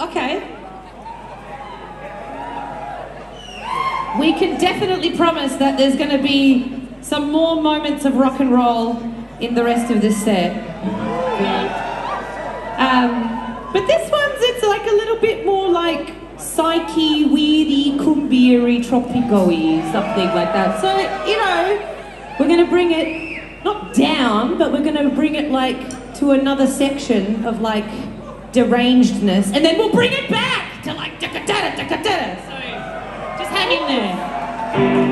Okay. We can definitely promise that there's going to be some more moments of rock and roll in the rest of this set. Um, but this one's, it's like a little bit more like psyche, weirdy, cumbia tropico something like that. So, you know, we're going to bring it, not down, but we're going to bring it like to another section of like derangedness, and then we'll bring it back to like da da da da da. So, just hang in there.